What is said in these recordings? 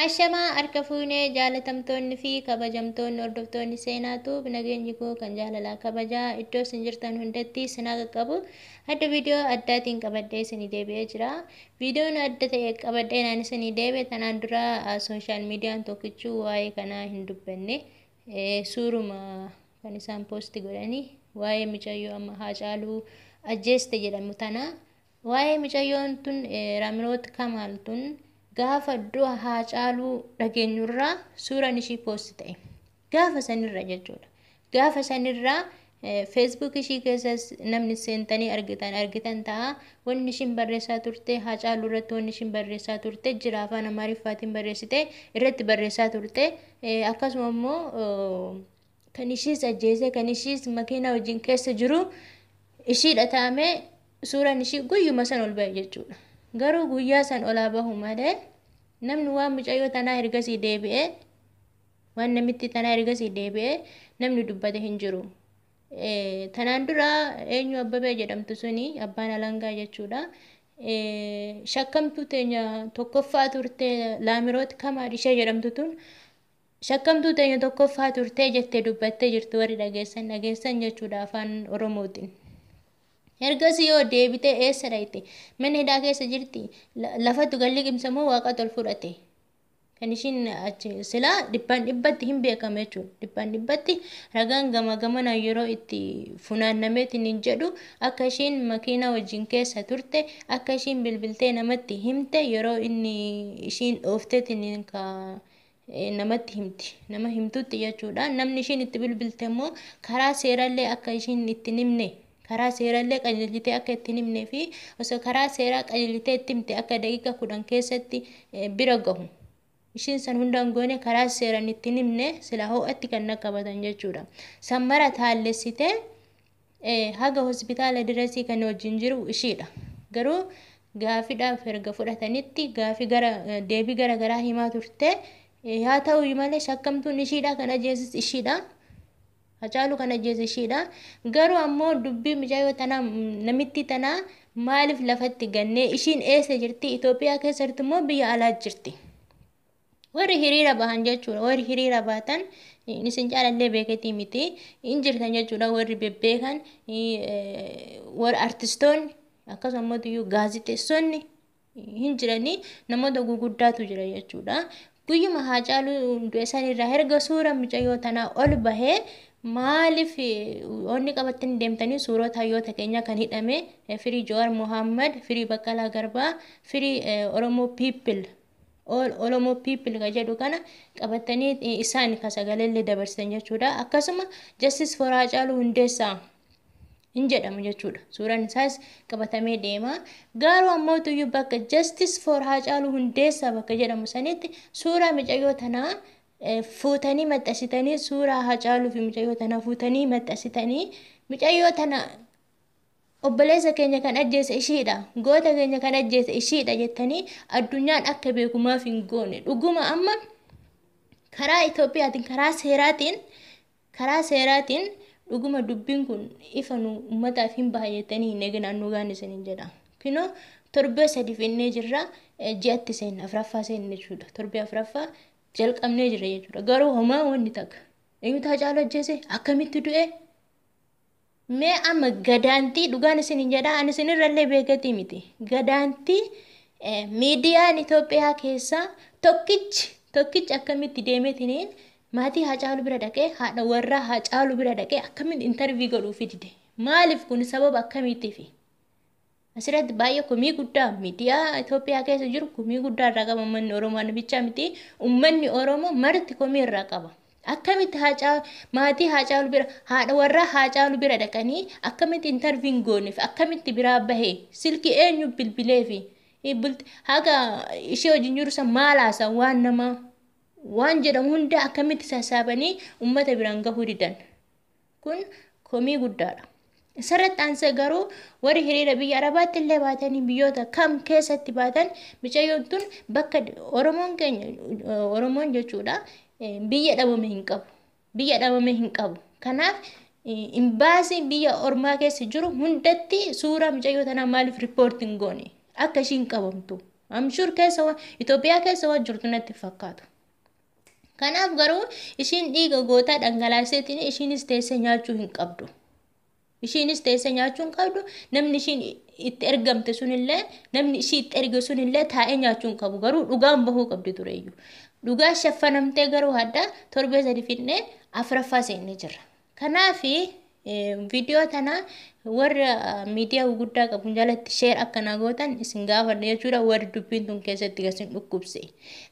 Hashamaa harka fuunee jaalatamtoonni fi kabajamtoonni hordoftoonni seenaatu nageenyi koo kan jaalalaa kabajaa iddoo isin jirtan hundatti sinaa qaqqabu adda viidiyoo addaatiin qabadhee isinii deebi'ee jira. Viidiyoon adda ta'e qabadhee naan isinii deebi'e tanaan dura sooshaal miidiyaan tokkichuu waa'ee kanaa hin dubbanne suuruma kan isaan poosti godhanii waa'ee mucayyoo amma Haacaaluu ajjeeste jedhamu tana waa'ee mucayyoon tun Raaminoot Kamaal tun gaafa du'a Haacaaluu dhageenyurraa suuraan ishii poosti ta'e. Gaafa sanirra jechuudha. Gaafa sanirraa feesbuuk ishii keessas namni seentanii argitan argitan ta'a. Wanni ishiin barreessaa turte Haacaaluu irratti wanni ishiin barreessaa turte jira afaan Amaariffaatiin barreessite irratti barreessaa turte. Akkasuma immoo kan ishiis ajjeese kan ishiis makiinaa wajjin keessa jiru ishiidha taa'amee suuraan ishii guyyuma san ol ba'e jechuudha. Garuu guyyaa san olaa bahu malee namni waan mucayyoo tanaa ergasii deebi'ee waan namitti tanaa ergasii deebi'ee namni dubbate hin jiru. Tanaan dura eenyu abbabee jedhamtu suni abbaan alangaa jechuudha. Shakkamtuu teenya tokkoffaa turte laamiroot kamaadh ishee jedhamtu tun shakkamtuu teenya tokkoffaa turtee jettee dubbattee jirtu warri dhageessan dhageessan jechuudha afaan oromootiin. Ergasii yoo deebitee eessa dhayite mana hidhaa keessa jirti lafatu galli qimsa moo waaqa tol fudhate kan ishiin silaa dhibbaan dhibbatti hin beekame jechuudha dhibbaan dhibbatti ragaan gama gamana yeroo itti funaannameetiin hin jedhu akka ishiin makiinaa wajjin keessa turte akka ishiin bilbiltee namatti himte yeroo inni ishiin dhoofteetiin ka namatti himti nama himtutti jechuudha namni ishiin itti bilbilte immoo karaa seerallee akka ishiin itti himne karaa seerallee qajeelchitee akka itti himnee fi osoo karaa seeraa qajeelchitee itti himte akka daqiiqa kudhan keessatti bira gahu. Ishiin san hundaan goone karaa seeraan itti himne sila ho'atti kan qaqqabatan jechuudha. Sammara taallessitee haga hospitaala diresii kan wajjin jiru ishiidha. Garuu gaafiidhaaf erga fudhatanitti gaafii gara deebii gara garaa himaa turte haa ta'u malee shakkamtuun ishiidha kan ajjeesis ishiidha. Hacaaluu kan ajjeese ishiidha. Garuu ammoo dubbii mucayyoo tanaa namitti tanaa maaliif lafatti gannee ishiin eessa jirti? Itoophiyaa keessatti immoo biyya alaa jirti. Warri hiriira bahan jechuudha. Warri hiriira baatan isin caalallee beekatii miti. Hin jirtan jechuudha warri bebbeekan warri artistoonni akkasumas iyyuu gaazixeessonni hin jiranii namoota guguddaatu jira jechuudha. Guyyuma Haacaaluu du'e sanirraa erga suura mucayyoo tanaa ol bahee maaliif onni qabatanii deemtanii suurota hayyoota keenya kan hidhame firii Jowaar Mohaammed, firii Baqqalaa Garbaa, firii Oromoo Piipil Oromoo Piipil ka jedhu kana qabatanii isaan ka sagaleellee dabarsan jechuudha. Akkasuma Justice for Haacaaluu Hundeessaa hin jedhamu jechuudha. Suuraan isaas qabatamee deema. Garuu ammoo tuyyuu bakka Justice for Haacaaluu Hundeessaa bakka jedhamu sanitti suuraa mucayyoo tanaa fuutanii maxxansitanii suuraa Haacaaluu fi mucayyoo tanaa fuutanii maxxansitanii mucayyoo tana obboleessa keenya kan ajjeese ishiidha. Goota keenya kan ajjeese ishiidha jettanii addunyaan akka beekumaaf hin goone. Dhuguma amma karaa Itoophiyaatiin karaa seeraatiin karaa seeraatiin dhuguma dubbiin kun ifa nu uummataaf hin baha jettanii hin eeginaan nu gaannisanii jedha. Kunoo torbee sadi finnee jirra ji'atti seenna afuraffaa seenna jechuudha. Torbee afuraffaa jalqabnee jira jechuudha garuu homaa wanni takka eenyutu Haacaaluu ajjeese akkamitti du'e mee amma gadaantii dhugaan isin jedha ani isinirrallee beekatii miti gadaantii miidiyaan Itoophiyaa keessaa tokkichi tokkichi akkamitti deemetiniin maatii Haacaaluu bira dhaqee haadha warraa Haacaaluu bira dhaqee akkamitti intarvii godhuufi dide maaliif kun sababa akkamiitiifi asirratti baay'ee komii guddaa miidiyaa Itoophiyaa keessa jiru komii guddaa irraa qaba uummanni Oromoo nabichaa miti uummanni Oromoo marti komii irraa qaba. Akkamitti maatii Haacaaluu bira haadha warraa Haacaaluu bira dhaqanii akkamitti intarviin gooneef akkamitti biraa bahee silkii eenyu bilbileefi haga ishee wajjin jiru san maal waan namaa waan jedhamu hunda akkamitti sassaabanii uummata biraan gahuu didan kun komii guddaadha. Isarratti aansee garuu warri hiriira biyya Arabaatti illee baatanii biyyoota kam keessatti baatan mucayyoon tun bakka Oromoon keenya Oromoon jechuudha biyya dhabame hin qabu. Biyya dhabame hin qabu. Kanaaf imbaasii biyya ormaa keessa jiru hundatti suuraa mucayyoo tanaa maaliif riippoortiin goone akka ishiin qabamtu Amshuur keessa Itoophiyaa keessa waan jirtu natti fakkaatu. Kanaaf garuu ishiin dhiiga gootaa dhangalaaseetiin ishiinis teessee nyaachuu hin qabdu. Ishiinis teessee nyaachuu hin qabdu namni ishiin itti ergamte sunillee namni ishii itti erge sunillee taa'ee nyaachuu hin qabu garuu dhugaan bahuu qabdi tureyyuu. Dhugaa shaffanamtee garuu hadda torbee sadi finnee afuraffaa seennee jirra. Kanaafi viidiyoo tana warra miidiyaa gurguddaa qabu jalatti sheer akkana gootan isin gaafadha jechuudha warri dubbiin tun keessatti gasin dhukkubse.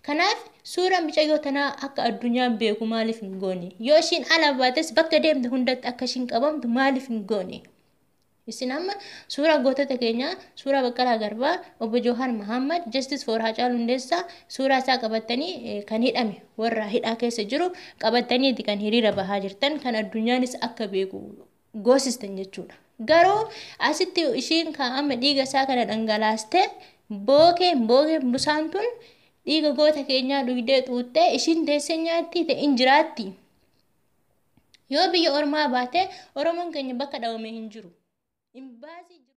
Kanaaf suuraan mucayyoo tanaa akka addunyaan beeku maaliif hin goone yoo ishiin ala baates bakka deemte hundatti akka ishiin qabamtu maaliif hin goone. Isin amma suuraa gootota keenyaa suuraa Baqqalaa Garbaa obbo Jawahar Muhammad Justice for Haacaaluu Hundeessaa suuraa isaa qabatanii kan hidhame warra hidhaa keessa jiru qabataniiti kan hiriira bahaa jirtan kan addunyaanis akka beeku goosistan jechuudha. Garuu asitti ishiin kan amma dhiiga isaa kana dhangalaaste bookeen bookeen busaan tun dhiiga goota keenyaa dhugdee xuuxxee ishiin teessee nyaatti ta'in jiraatti. Yoo biyya ormaa baate Oromoon keenya bakka dhawame hin jiru. Imbaasii